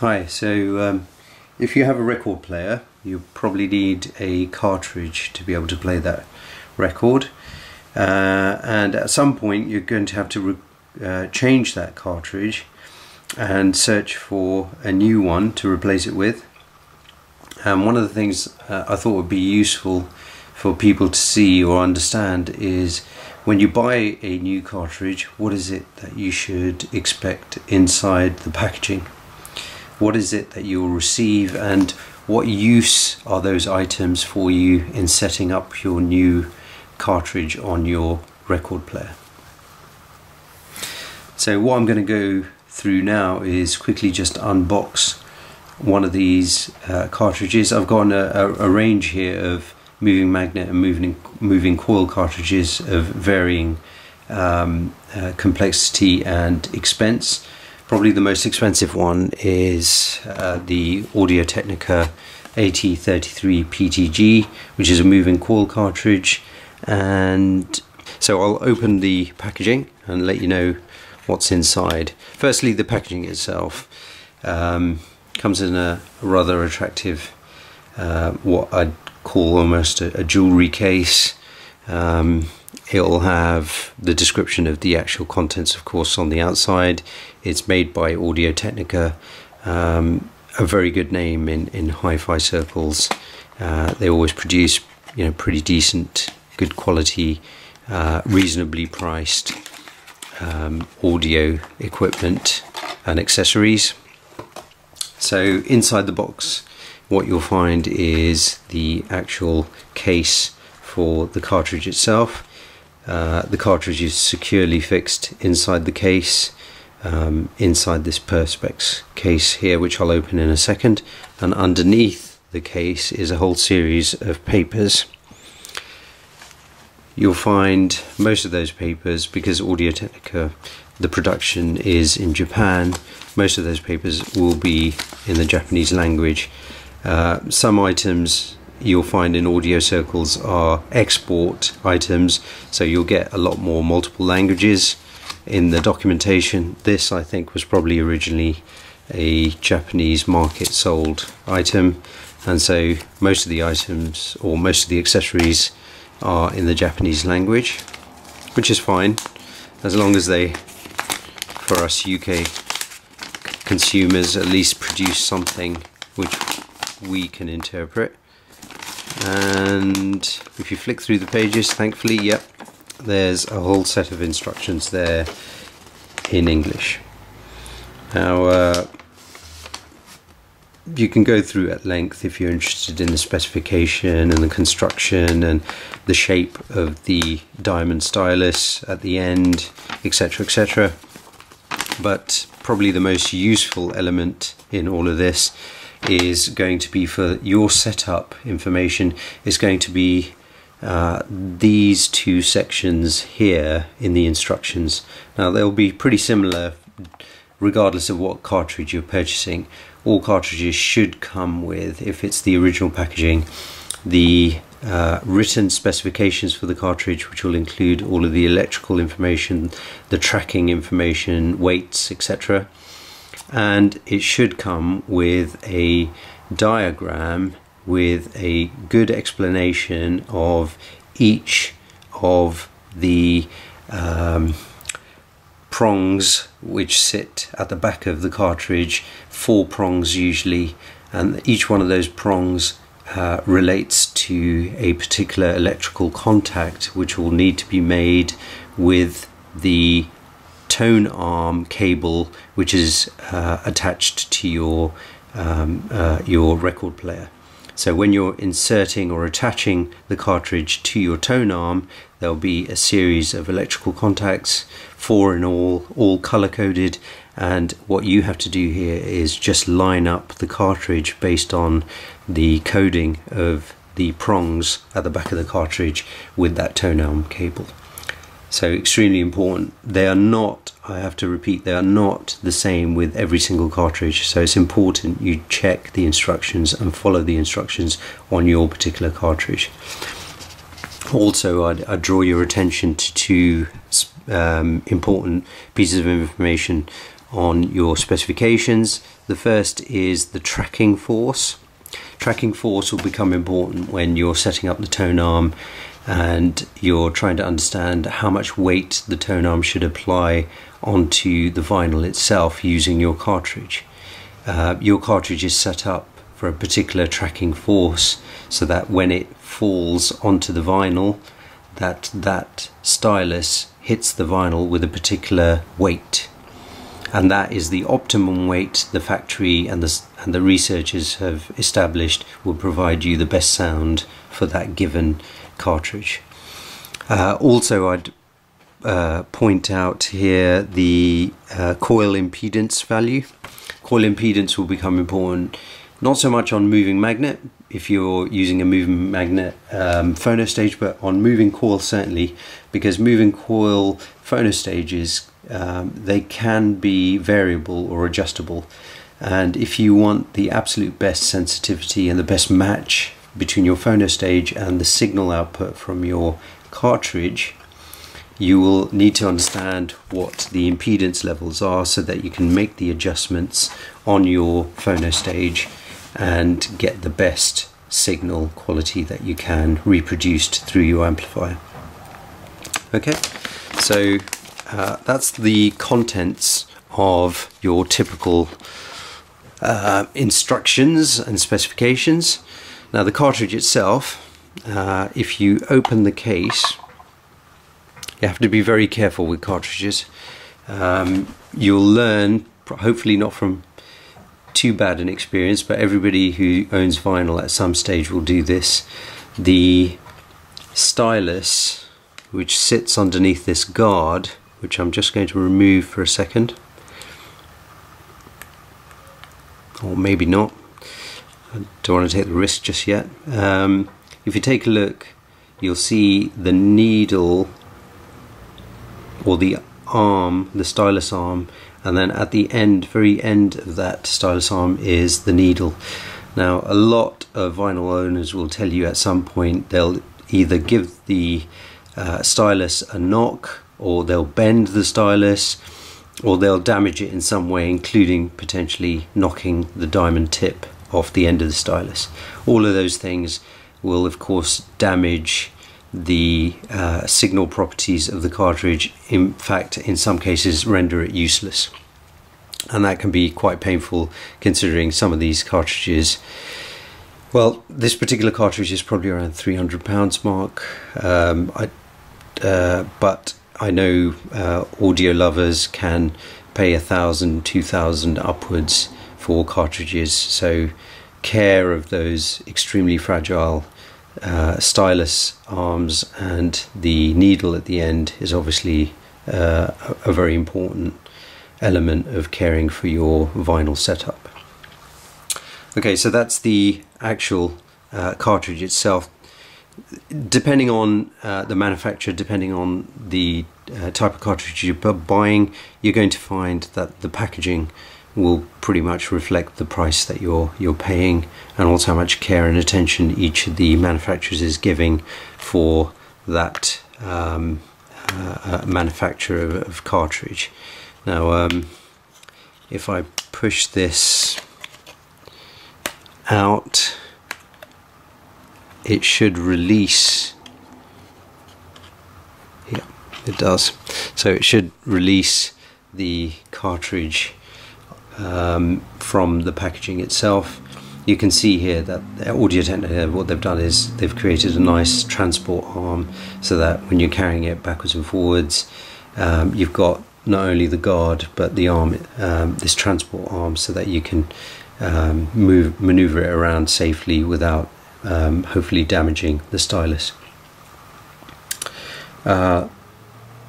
Hi, so um, if you have a record player, you probably need a cartridge to be able to play that record. Uh, and at some point, you're going to have to uh, change that cartridge and search for a new one to replace it with. And one of the things uh, I thought would be useful for people to see or understand is when you buy a new cartridge, what is it that you should expect inside the packaging? What is it that you'll receive and what use are those items for you in setting up your new cartridge on your record player? So what I'm going to go through now is quickly just unbox one of these uh, cartridges. I've got a, a, range here of moving magnet and moving moving coil cartridges of varying um, uh, complexity and expense. Probably the most expensive one is uh, the Audio Technica AT33 PTG, which is a moving coil cartridge. And so I'll open the packaging and let you know what's inside. Firstly, the packaging itself um, comes in a rather attractive, uh, what I'd call almost a, a jewelry case. Um, it'll have the description of the actual contents, of course, on the outside. It's made by Audio Technica, um, a very good name in, in hi-fi circles. Uh, they always produce, you know, pretty decent, good quality, uh, reasonably priced um, audio equipment and accessories. So inside the box, what you'll find is the actual case for the cartridge itself. Uh, the cartridge is securely fixed inside the case, um, inside this Perspex case here, which I'll open in a second. And underneath the case is a whole series of papers. You'll find most of those papers because Audio Technica, the production is in Japan. Most of those papers will be in the Japanese language. Uh, some items you'll find in audio circles are export items so you'll get a lot more multiple languages. In the documentation this I think was probably originally a Japanese market sold item and so most of the items or most of the accessories are in the Japanese language which is fine as long as they for us UK consumers at least produce something which we can interpret and if you flick through the pages thankfully yep there's a whole set of instructions there in English. Now uh, you can go through at length if you're interested in the specification and the construction and the shape of the diamond stylus at the end etc etc but probably the most useful element in all of this is going to be for your setup information is going to be uh, these two sections here in the instructions. Now they'll be pretty similar regardless of what cartridge you're purchasing. All cartridges should come with, if it's the original packaging, the uh, written specifications for the cartridge which will include all of the electrical information, the tracking information, weights, etc and it should come with a diagram with a good explanation of each of the um, prongs which sit at the back of the cartridge, four prongs usually, and each one of those prongs uh, relates to a particular electrical contact which will need to be made with the tone arm cable which is uh, attached to your um, uh, your record player. So when you're inserting or attaching the cartridge to your tone arm, there'll be a series of electrical contacts, four in all, all color coded. And what you have to do here is just line up the cartridge based on the coding of the prongs at the back of the cartridge with that tone arm cable. So extremely important. They are not, I have to repeat, they are not the same with every single cartridge. So it's important you check the instructions and follow the instructions on your particular cartridge. Also, I'd, I'd draw your attention to two um, important pieces of information on your specifications. The first is the tracking force. Tracking force will become important when you're setting up the tone arm and you're trying to understand how much weight the tone arm should apply onto the vinyl itself using your cartridge. Uh, your cartridge is set up for a particular tracking force so that when it falls onto the vinyl that that stylus hits the vinyl with a particular weight and that is the optimum weight the factory and the and the researchers have established will provide you the best sound for that given cartridge. Uh, also, I'd uh, point out here the uh, coil impedance value. Coil impedance will become important not so much on moving magnet if you're using a moving magnet um, phono stage, but on moving coil certainly, because moving coil phono stages um, they can be variable or adjustable. And if you want the absolute best sensitivity and the best match between your phono stage and the signal output from your cartridge, you will need to understand what the impedance levels are so that you can make the adjustments on your phono stage and get the best signal quality that you can reproduced through your amplifier. Okay, so uh, that's the contents of your typical uh, instructions and specifications. Now the cartridge itself, uh, if you open the case, you have to be very careful with cartridges. Um, you'll learn, hopefully not from too bad an experience, but everybody who owns vinyl at some stage will do this. The stylus, which sits underneath this guard, which I'm just going to remove for a second, or maybe not. I don't want to take the risk just yet. Um, if you take a look, you'll see the needle or the arm, the stylus arm, and then at the end, very end of that stylus arm is the needle. Now, a lot of vinyl owners will tell you at some point they'll either give the uh, stylus a knock or they'll bend the stylus or they'll damage it in some way, including potentially knocking the diamond tip off the end of the stylus. All of those things will, of course, damage the uh, signal properties of the cartridge, in fact, in some cases, render it useless. And that can be quite painful considering some of these cartridges. Well, this particular cartridge is probably around £300 mark, um, I, uh, but I know uh, audio lovers can pay a thousand, two thousand upwards for cartridges, so care of those extremely fragile uh, stylus arms and the needle at the end is obviously uh, a, very important element of caring for your vinyl setup. Okay, so that's the actual uh, cartridge itself. Depending on uh, the manufacturer, depending on the uh, type of cartridge you're buying, you're going to find that the packaging will pretty much reflect the price that you're you're paying and also how much care and attention each of the manufacturers is giving for that um, uh, uh, manufacturer of, of, cartridge. Now um, if I push this out it should release yeah it does so it should release the cartridge um, from the packaging itself. You can see here that Audio Technica, what they've done is they've created a nice transport arm so that when you're carrying it backwards and forwards, um, you've got not only the guard but the arm, um, this transport arm, so that you can um, move, maneuver it around safely without um, hopefully damaging the stylus. Uh,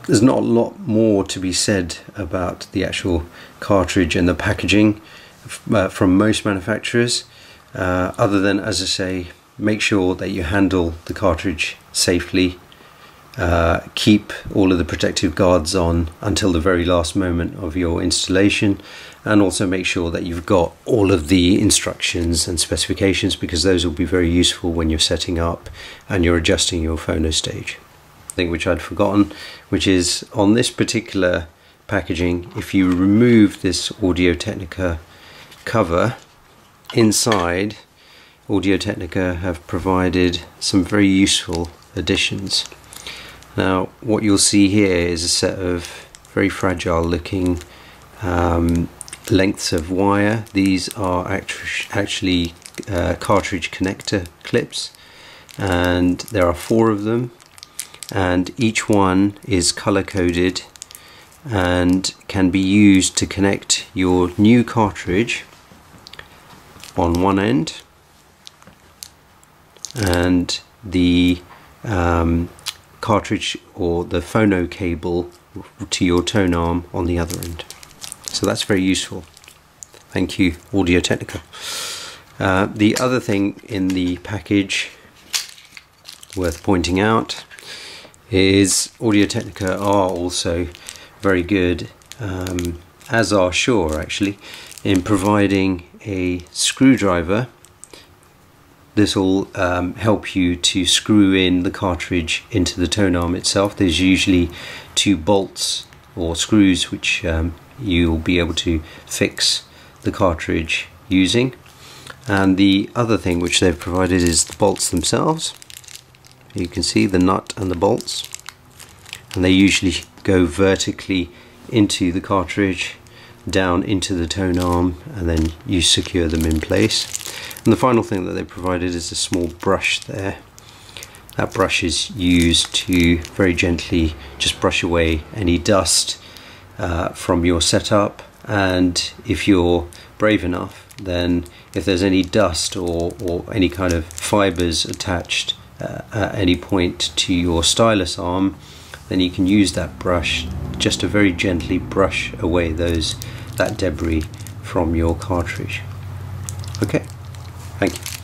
there's not a lot more to be said about the actual cartridge and the packaging uh, from most manufacturers uh, other than as I say make sure that you handle the cartridge safely uh, keep all of the protective guards on until the very last moment of your installation and also make sure that you've got all of the instructions and specifications because those will be very useful when you're setting up and you're adjusting your phono stage which I'd forgotten, which is on this particular packaging if you remove this Audio Technica cover inside Audio Technica have provided some very useful additions. Now what you'll see here is a set of very fragile looking um, lengths of wire. These are act actually uh, cartridge connector clips and there are four of them and each one is color coded and can be used to connect your new cartridge on one end and the um, cartridge or the phono cable to your tone arm on the other end. So that's very useful. Thank you Audio Technica. Uh, the other thing in the package worth pointing out is Audio Technica are also very good, um, as are Shure actually, in providing a screwdriver. This will um, help you to screw in the cartridge into the tone arm itself. There's usually two bolts or screws which um, you'll be able to fix the cartridge using. And the other thing which they've provided is the bolts themselves you can see the nut and the bolts. And they usually go vertically into the cartridge down into the tone arm and then you secure them in place. And the final thing that they provided is a small brush there. That brush is used to very gently just brush away any dust uh, from your setup. And if you're brave enough then if there's any dust or, or any kind of fibers attached uh, at any point to your stylus arm then you can use that brush just to very gently brush away those that debris from your cartridge. Okay? Thank you